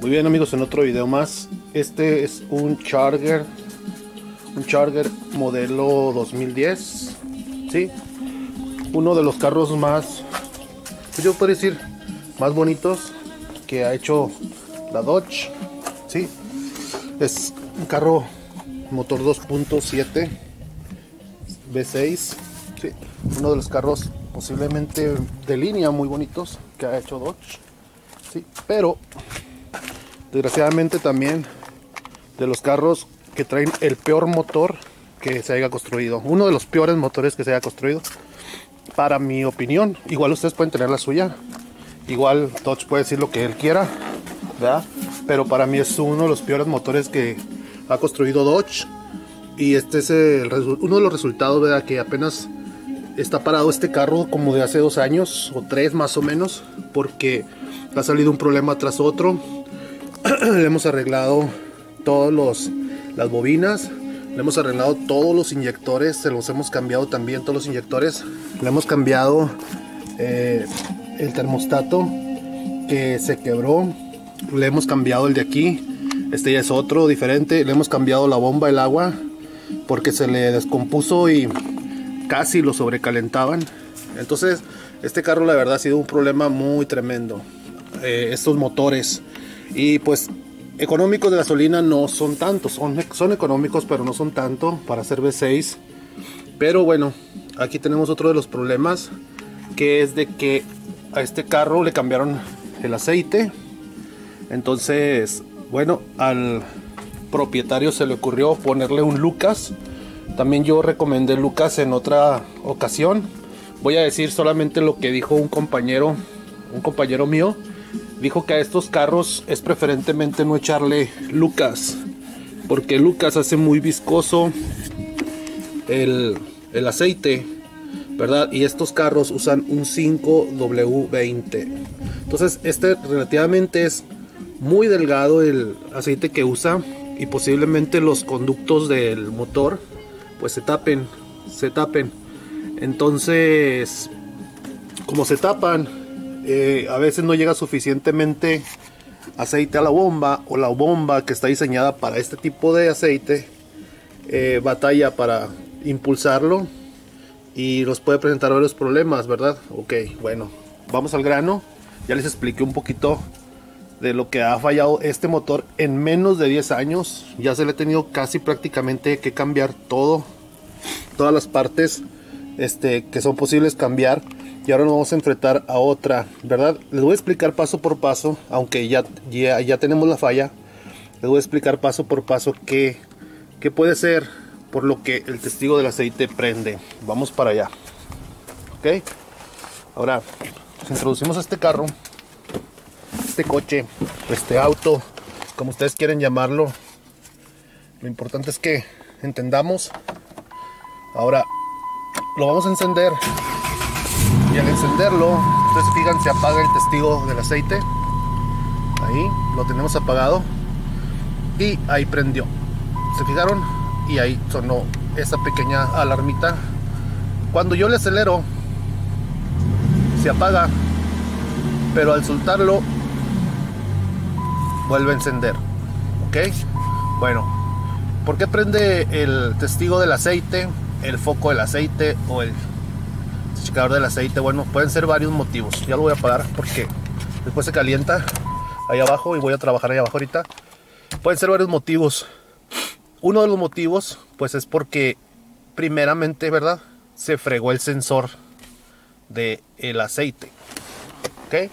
Muy bien amigos, en otro video más. Este es un Charger, un Charger modelo 2010, ¿sí? Uno de los carros más, pues yo puedo decir, más bonitos que ha hecho la Dodge, ¿sí? Es un carro motor 2.7 V6, ¿sí? Uno de los carros posiblemente de línea muy bonitos que ha hecho Dodge, ¿sí? Pero desgraciadamente también de los carros que traen el peor motor que se haya construido. Uno de los peores motores que se haya construido. Para mi opinión. Igual ustedes pueden tener la suya. Igual Dodge puede decir lo que él quiera. ¿verdad? Pero para mí es uno de los peores motores que ha construido Dodge. Y este es uno de los resultados, ¿verdad? Que apenas está parado este carro como de hace dos años o tres más o menos. Porque ha salido un problema tras otro le hemos arreglado todos los las bobinas le hemos arreglado todos los inyectores se los hemos cambiado también todos los inyectores. Le hemos cambiado eh, el termostato que se quebró le hemos cambiado el de aquí este ya es otro diferente le hemos cambiado la bomba el agua porque se le descompuso y casi lo sobrecalentaban. Entonces este carro la verdad ha sido un problema muy tremendo eh, estos motores y pues económicos de gasolina no son tantos, son, son económicos pero no son tanto para hacer V6. Pero bueno, aquí tenemos otro de los problemas que es de que a este carro le cambiaron el aceite. Entonces, bueno, al propietario se le ocurrió ponerle un Lucas. También yo recomendé Lucas en otra ocasión. Voy a decir solamente lo que dijo un compañero, un compañero mío dijo que a estos carros es preferentemente no echarle Lucas, porque Lucas hace muy viscoso el, aceite, ¿verdad? Y estos carros usan un 5W20. Entonces, este relativamente es muy delgado el aceite que usa y posiblemente los conductos del motor pues se tapen, se tapen. Entonces, como se tapan, eh, a veces no llega suficientemente aceite a la bomba o la bomba que está diseñada para este tipo de aceite eh, batalla para impulsarlo y nos puede presentar varios problemas, ¿verdad? Ok, bueno, vamos al grano. Ya les expliqué un poquito de lo que ha fallado este motor en menos de 10 años. Ya se le ha tenido casi prácticamente que cambiar todo, todas las partes este, que son posibles cambiar y ahora nos vamos a enfrentar a otra, ¿verdad? Les voy a explicar paso por paso, aunque ya, ya, ya tenemos la falla, les voy a explicar paso por paso qué, qué puede ser por lo que el testigo del aceite prende. Vamos para allá. ¿Ok? Ahora, introducimos este carro, este coche, este auto, como ustedes quieren llamarlo. Lo importante es que entendamos. Ahora, lo vamos a encender y al encenderlo, ustedes fijan, se apaga el testigo del aceite. Ahí lo tenemos apagado y ahí prendió. ¿Se fijaron? Y ahí sonó esa pequeña alarmita. Cuando yo le acelero, se apaga, pero al soltarlo, vuelve a encender. ¿Ok? Bueno, ¿por qué prende el testigo del aceite, el foco del aceite o el del aceite. Bueno, pueden ser varios motivos. Ya lo voy a apagar porque después se calienta ahí abajo y voy a trabajar ahí abajo ahorita. Pueden ser varios motivos. Uno de los motivos, pues es porque primeramente, ¿verdad? Se fregó el sensor del el aceite. ¿Ok?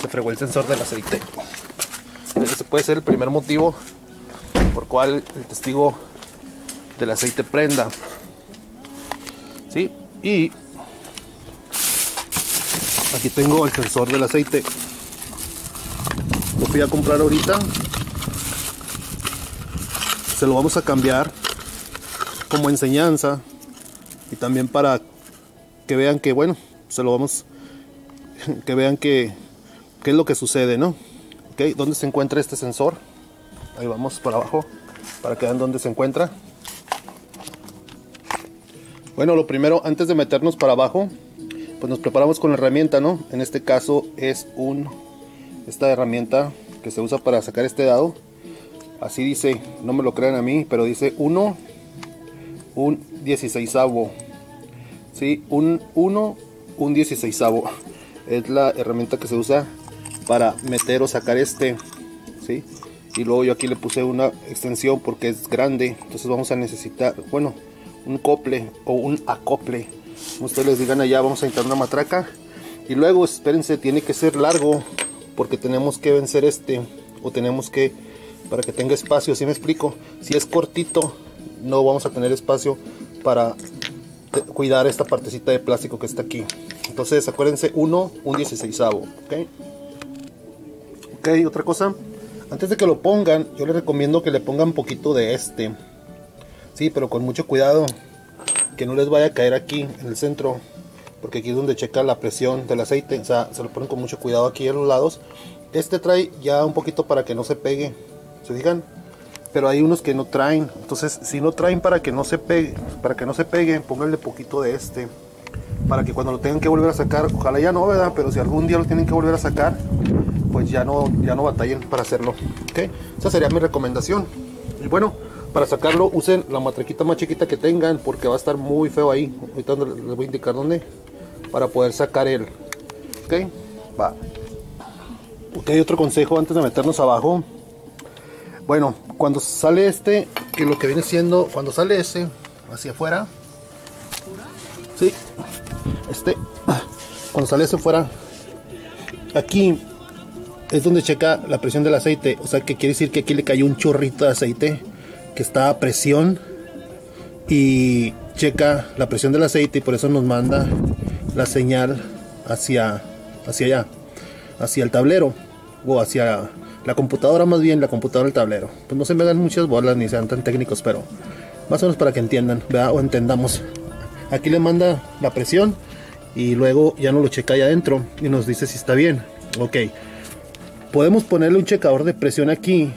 Se fregó el sensor del aceite. Ese puede ser el primer motivo por cual el testigo del aceite prenda. ¿Sí? Y aquí tengo el sensor del aceite. Lo fui a comprar ahorita. Se lo vamos a cambiar como enseñanza y también para que vean que bueno, se lo vamos que vean que qué es lo que sucede, ¿no? ¿Ok? ¿Dónde se encuentra este sensor? Ahí vamos para abajo para que vean dónde se encuentra. Bueno, lo primero, antes de meternos para abajo, pues nos preparamos con la herramienta, ¿no? En este caso es un, esta herramienta que se usa para sacar este dado. Así dice, no me lo crean a mí, pero dice 1, un 16 ¿sí? Un 1, un 16 Es la herramienta que se usa para meter o sacar este, ¿sí? Y luego yo aquí le puse una extensión porque es grande, entonces vamos a necesitar, bueno, un cople o un acople. Como ustedes les digan allá, vamos a entrar una matraca. Y luego, espérense, tiene que ser largo porque tenemos que vencer este o tenemos que, para que tenga espacio, si me explico? Si es cortito, no vamos a tener espacio para cuidar esta partecita de plástico que está aquí. Entonces acuérdense, uno, un 16 ¿ok? Ok, otra cosa. Antes de que lo pongan, yo les recomiendo que le pongan poquito de este. Sí, pero con mucho cuidado. Que no les vaya a caer aquí en el centro. Porque aquí es donde checa la presión del aceite. O sea, se lo ponen con mucho cuidado aquí en los lados. Este trae ya un poquito para que no se pegue. ¿Se fijan? pero hay unos que no traen entonces si no traen para que no se pegue para que no se pegue pónganle poquito de este para que cuando lo tengan que volver a sacar ojalá ya no verdad pero si algún día lo tienen que volver a sacar pues ya no ya no batallen para hacerlo ok esa sería mi recomendación y bueno para sacarlo usen la matraquita más chiquita que tengan porque va a estar muy feo ahí. Ahorita les voy a indicar dónde para poder sacar el ok va. Ok otro consejo antes de meternos abajo. Bueno, cuando sale este, que lo que viene siendo, cuando sale este hacia afuera, sí, este, cuando sale hacia afuera, aquí es donde checa la presión del aceite, o sea que quiere decir que aquí le cayó un chorrito de aceite que está a presión y checa la presión del aceite y por eso nos manda la señal hacia, hacia allá, hacia el tablero o hacia la computadora más bien, la computadora del tablero. Pues no se me dan muchas bolas ni sean tan técnicos, pero más o menos para que entiendan, o entendamos. Aquí le manda la presión y luego ya no lo checa ahí adentro y nos dice si está bien. Ok, podemos ponerle un checador de presión aquí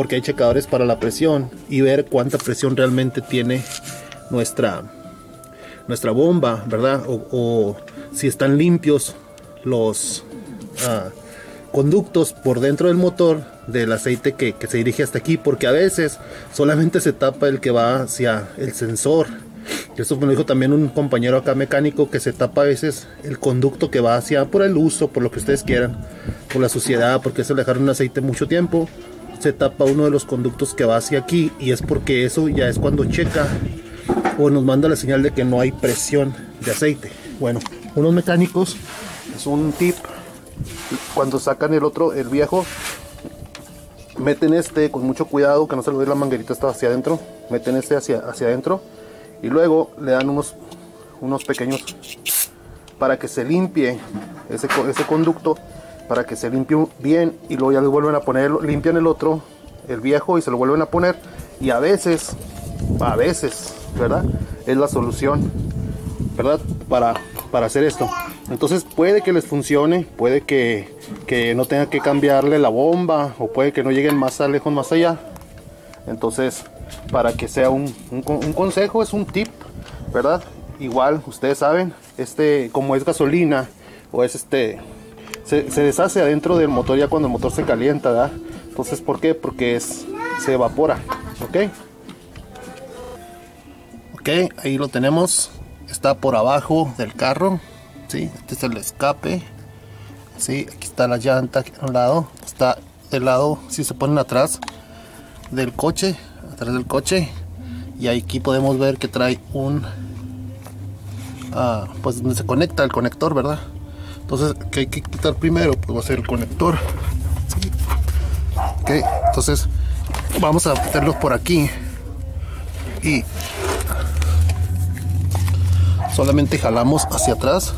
porque hay checadores para la presión y ver cuánta presión realmente tiene nuestra nuestra bomba, ¿verdad? O, si están limpios los ah, conductos por dentro del motor del aceite que, se dirige hasta aquí porque a veces solamente se tapa el que va hacia el sensor esto me lo dijo también un compañero acá mecánico que se tapa a veces el conducto que va hacia por el uso por lo que ustedes quieran por la suciedad porque se le dejaron un aceite mucho tiempo se tapa uno de los conductos que va hacia aquí y es porque eso ya es cuando checa o nos manda la señal de que no hay presión de aceite. Bueno unos mecánicos es un tip. Cuando sacan el otro, el viejo, meten este con mucho cuidado, que no se le dé la manguerita hasta hacia adentro, meten este hacia, hacia adentro y luego le dan unos, unos pequeños para que se limpie ese, ese conducto, para que se limpie bien y luego ya le vuelven a poner, limpian el otro, el viejo y se lo vuelven a poner y a veces, a veces, ¿verdad? Es la solución, ¿verdad? Para, para hacer esto. Entonces puede que les funcione, puede que, no tenga que cambiarle la bomba o puede que no lleguen más lejos, más allá. Entonces, para que sea un, consejo, es un tip, ¿verdad? Igual, ustedes saben, este como es gasolina o es este, se, deshace adentro del motor ya cuando el motor se calienta. Entonces, ¿por qué? Porque es, se evapora, ¿ok? Ok, ahí lo tenemos, está por abajo del carro este es el escape ¿sí? aquí está la llanta aquí a un lado está del lado si se ponen atrás del coche atrás del coche y aquí podemos ver que trae un ah, pues donde se conecta el conector verdad entonces que hay que quitar primero pues va a ser el conector. Entonces vamos a meterlos por aquí. Y solamente jalamos hacia atrás.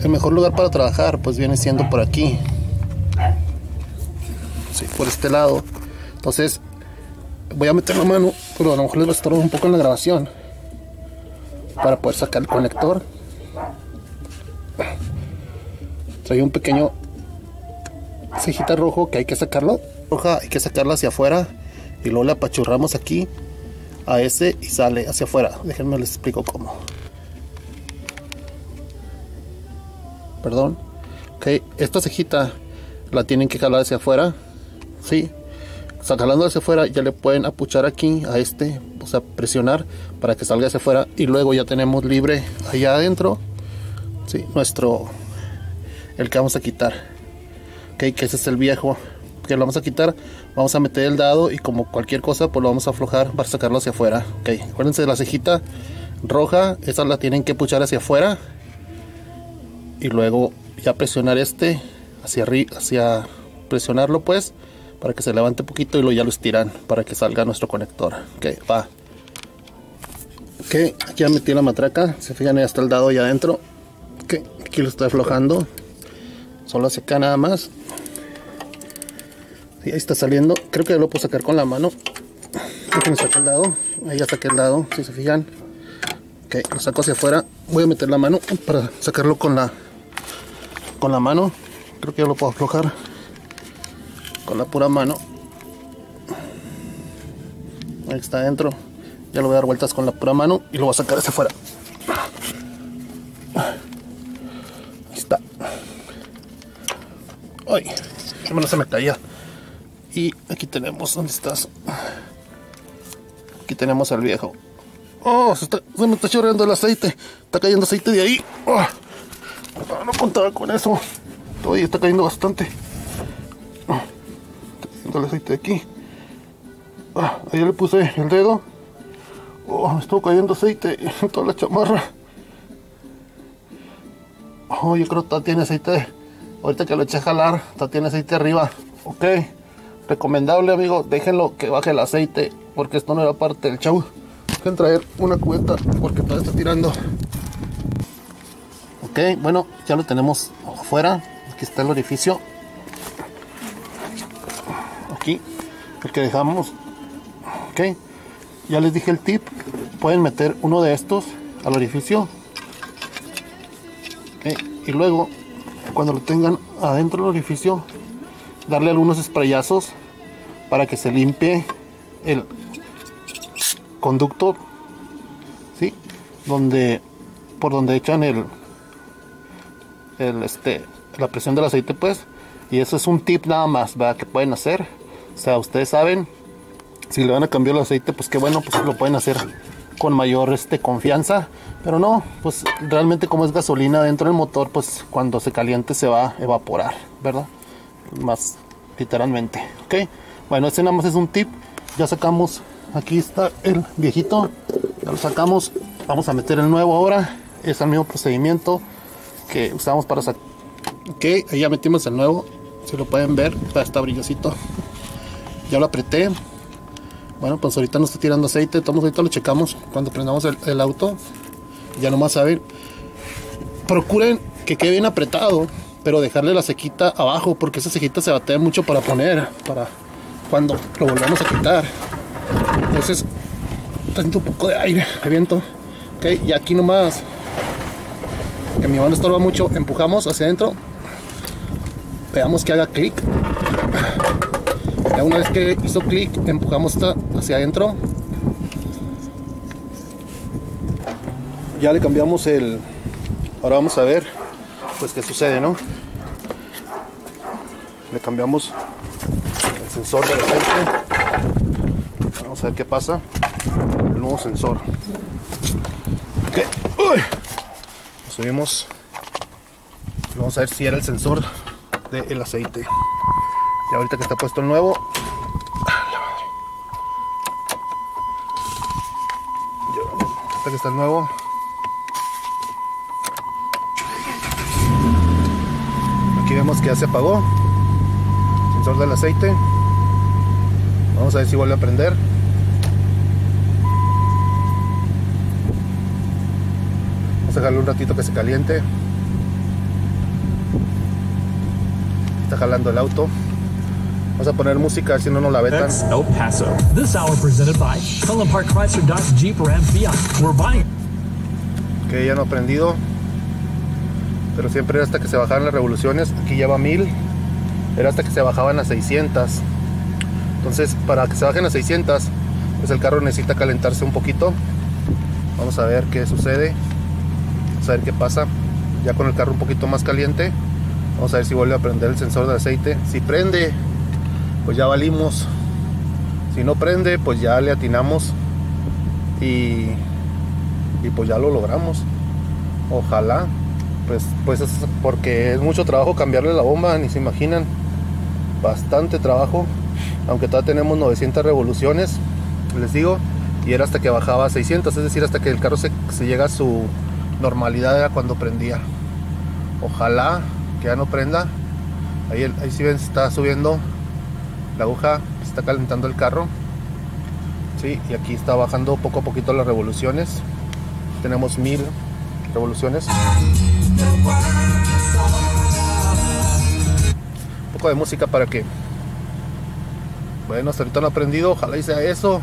El mejor lugar para trabajar pues viene siendo por aquí. Sí, por este lado. Entonces voy a meter la mano pero a lo mejor les estorbo un poco en la grabación para poder sacar el conector. Trae un pequeño cejita rojo que hay que sacarlo roja hay que sacarla hacia afuera y luego la apachurramos aquí a ese y sale hacia afuera. Déjenme les explico cómo. Perdón. Ok esta cejita la tienen que jalar hacia afuera. Sí jalando hacia afuera ya le pueden apuchar aquí a este, o sea, presionar para que salga hacia afuera y luego ya tenemos libre allá adentro. Sí, nuestro, el que vamos a quitar. Ok, que ese es el viejo que lo vamos a quitar. Vamos a meter el dado y como cualquier cosa, pues lo vamos a aflojar para sacarlo hacia afuera. Ok, acuérdense de la cejita roja, esa la tienen que puchar hacia afuera y luego ya presionar este hacia arriba, hacia presionarlo pues para que se levante un poquito y luego ya lo estiran para que salga nuestro conector. Ok, va. Ok, aquí ya metí la matraca, se fijan ya está el dado ya adentro. Ok, aquí lo estoy aflojando. Solo hacia acá nada más. Y ahí está saliendo. Creo que lo puedo sacar con la mano. Déjenme sacar el dado. Ahí ya saqué el dado, si se fijan. Ok, lo saco hacia afuera. Voy a meter la mano para sacarlo con la con la mano. Creo que ya lo puedo aflojar con la pura mano. Ahí está adentro. Ya lo voy a dar vueltas con la pura mano y lo voy a sacar hacia afuera. Ahí está. Ay, no se me caía. Y aquí tenemos, ¿dónde estás? Aquí tenemos al viejo. Oh, se, me está chorreando el aceite. Está cayendo aceite de ahí. Oh, no contaba con eso. Todavía está cayendo bastante el aceite de aquí. Ah, ahí le puse el dedo. Oh, me estuvo cayendo aceite en toda la chamarra. Oh, yo creo que tiene aceite. Ahorita que lo eché a jalar, tiene aceite arriba. Ok. Recomendable, amigo. Déjenlo que baje el aceite. Porque esto no era parte del show. Dejen traer una cubeta porque todavía está tirando. Ok, bueno, ya lo tenemos afuera. Aquí está el orificio el que dejamos ok. Ya les dije el tip pueden meter uno de estos al orificio y luego cuando lo tengan adentro del orificio darle algunos sprayazos para que se limpie el conducto ¿sí? donde por donde echan el, el este la presión del aceite pues. Y eso es un tip nada más que pueden hacer o sea, ustedes saben, si le van a cambiar el aceite, pues qué bueno, pues lo pueden hacer con mayor este, confianza. Pero no, pues realmente como es gasolina dentro del motor, pues cuando se caliente se va a evaporar, ¿verdad? Más literalmente, ¿ok? Bueno, este nada más es un tip. Ya sacamos, aquí está el viejito, ya lo sacamos. Vamos a meter el nuevo ahora. Es el mismo procedimiento que usamos para sacar. Ok, ahí ya metimos el nuevo. Si lo pueden ver, está, está brillosito ya lo apreté. Bueno pues ahorita no está tirando aceite. Todos ahorita lo checamos. Cuando prendamos el, auto ya nomás saben procuren que quede bien apretado pero dejarle la sequita abajo porque esa sequita se batea mucho para poner para cuando lo volvamos a quitar. Entonces siento un poco de aire de viento. Ok y aquí nomás que mi mano estorba mucho empujamos hacia adentro. Veamos que haga clic una vez que hizo clic, empujamos hacia adentro. Ya le cambiamos el... Ahora vamos a ver, pues qué sucede, ¿no? Le cambiamos el sensor de aceite. Vamos a ver qué pasa. El nuevo sensor. subimos. Vamos a ver si era el sensor del aceite. Y ahorita que está puesto el nuevo. Ahorita que está el nuevo. Aquí vemos que ya se apagó. Sensor del aceite. Vamos a ver si vuelve a prender. Vamos a dejarlo un ratito que se caliente. Está jalando el auto. Vamos a poner música, si no nos la vetan. El Paso. This hour presented by Cullen Park Chrysler Dodge Jeep Ram Fiat. We're buying. Que ya no ha prendido. Pero siempre era hasta que se bajaban las revoluciones. Aquí lleva 1000. Era hasta que se bajaban a 600. Entonces, para que se bajen a 600, pues el carro necesita calentarse un poquito. Vamos a ver qué sucede. Vamos a ver qué pasa. ya con el carro un poquito más caliente vamos a ver si vuelve a prender el sensor de aceite si prende pues ya valimos. Si no prende pues ya le atinamos y, y pues ya lo logramos. Ojalá pues pues es porque es mucho trabajo cambiarle la bomba ni se imaginan. Bastante trabajo aunque todavía tenemos 900 revoluciones les digo y era hasta que bajaba a 600 es decir hasta que el carro se, se llega a su normalidad era cuando prendía. Ojalá que ya no prenda. Ahí, ahí si ven está subiendo la aguja está calentando el carro. Sí, y aquí está bajando poco a poquito las revoluciones. Tenemos mil revoluciones. Un poco de música para que bueno hasta ahorita no aprendido ojalá y sea eso.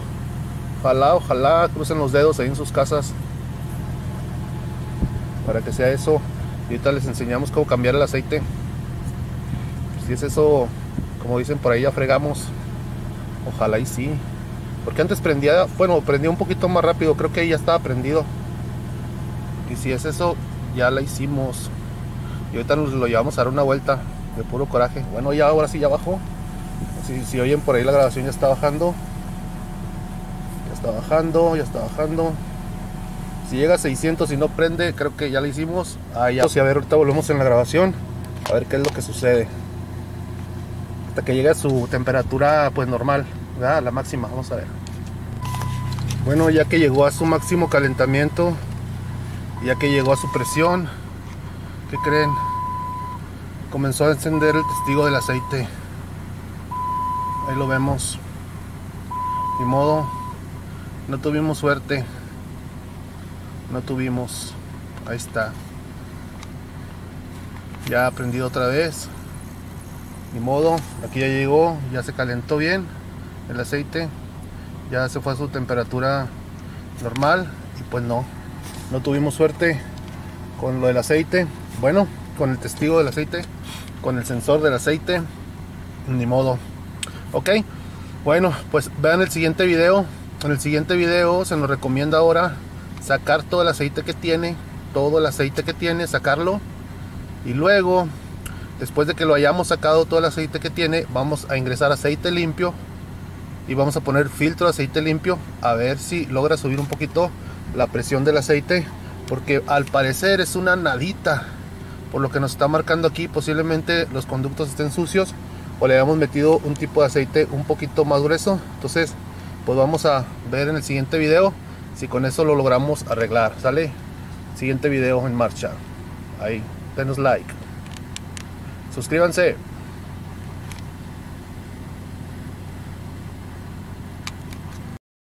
Ojalá ojalá crucen los dedos ahí en sus casas para que sea eso. Y ahorita les enseñamos cómo cambiar el aceite. Si es eso como dicen por ahí ya fregamos ojalá y sí porque antes prendía bueno prendía un poquito más rápido creo que ahí ya estaba prendido y si es eso ya la hicimos y ahorita nos lo llevamos a dar una vuelta de puro coraje bueno ya ahora sí ya bajó si, si oyen por ahí la grabación ya está bajando ya está bajando ya está bajando si llega a 600 y no prende, creo que ya lo hicimos. Ah, ya. Y a ver, ahorita volvemos en la grabación. A ver qué es lo que sucede. Hasta que llegue a su temperatura pues normal, la máxima, vamos a ver. Bueno, ya que llegó a su máximo calentamiento, ya que llegó a su presión, ¿qué creen? Comenzó a encender el testigo del aceite. Ahí lo vemos. Ni modo, no tuvimos suerte no tuvimos ahí está ya ha prendido otra vez ni modo aquí ya llegó ya se calentó bien el aceite ya se fue a su temperatura normal y pues no no tuvimos suerte con lo del aceite. Bueno con el testigo del aceite con el sensor del aceite ni modo. Ok bueno pues vean el siguiente video. En el siguiente video se nos recomienda ahora sacar todo el aceite que tiene, todo el aceite que tiene, sacarlo y luego después de que lo hayamos sacado todo el aceite que tiene, vamos a ingresar aceite limpio y vamos a poner filtro de aceite limpio a ver si logra subir un poquito la presión del aceite porque al parecer es una nadita por lo que nos está marcando aquí posiblemente los conductos estén sucios o le hayamos metido un tipo de aceite un poquito más grueso. Entonces pues vamos a ver en el siguiente video si con eso lo logramos arreglar. Sale siguiente video en marcha. Ahí denos like suscríbanse